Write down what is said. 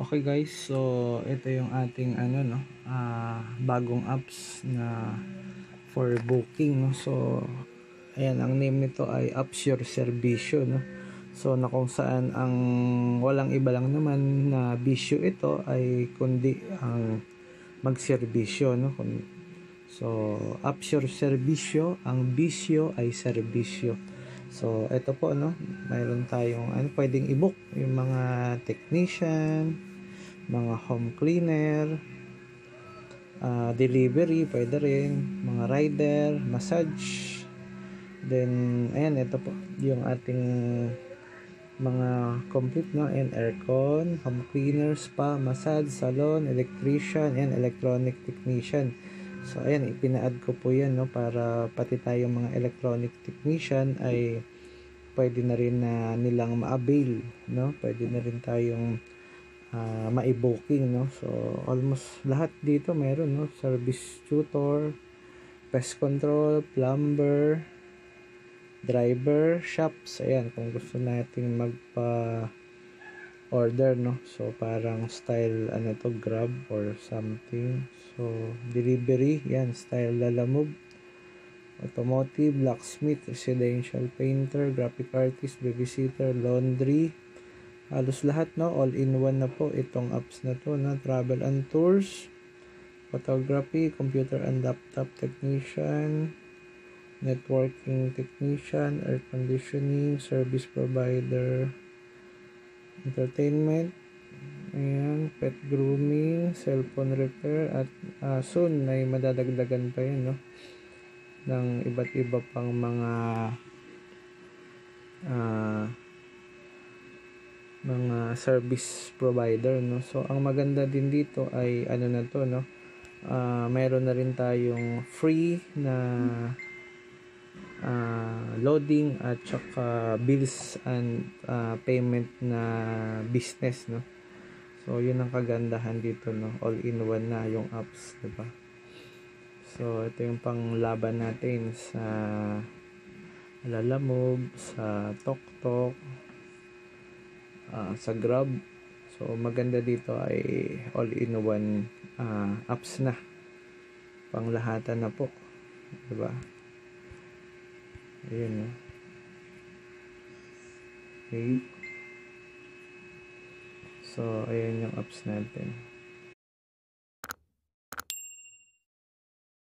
Okay guys, so ito yung ating ano no, ah, bagong apps na for booking no. So ayan ang name nito ay Apps Your Servicio no. So na kung saan ang walang iba lang naman na bisyo ito ay kundi ang magserbisyo no. So Apps Your Servicio, ang bisyo ay serbisyo. So ito po no, mayroon tayong ano pwedeng i-book yung mga technician, mga home cleaner, ah, delivery, pwede rin, mga rider, massage. Then, ayan, ito po, yung ating mga complete, no? And aircon, home cleaner, spa, massage, salon, electrician, and electronic technician. So, ayan, ipina-add ko po yan, no? Para pati tayong mga electronic technician ay pwede na rin na nilang ma-avail, no? Pwede na rin tayong uh, ma-booking no? So almost lahat dito meron no? Service tutor pest control plumber driver shops. Ayan kung gusto nating magpa order no? So parang style ano to grab or something. So delivery yan style lalamove. Automotive blacksmith residential painter graphic artist babysitter laundry halos lahat no? All in one na po itong apps na to na travel and tours photography computer and laptop technician networking technician air conditioning service provider entertainment ayan pet grooming cellphone repair at uh, soon ay madadagdagan pa yan no? Ng iba't iba pang mga uh, mga service provider no? So ang maganda din dito ay ano na to no? Uh, mayroon na rin tayong free na uh, loading at saka bills and uh, payment na business no? So yun ang kagandahan dito no? All in one na yung apps di ba? So ito yung panglaban natin sa Lalamove, sa TokTok, uh, sa Grab. So maganda dito ay all-in-one uh, apps na. Panglahatan na po. 'Di ba? Ayun. No? Okay. So ayan yung apps natin.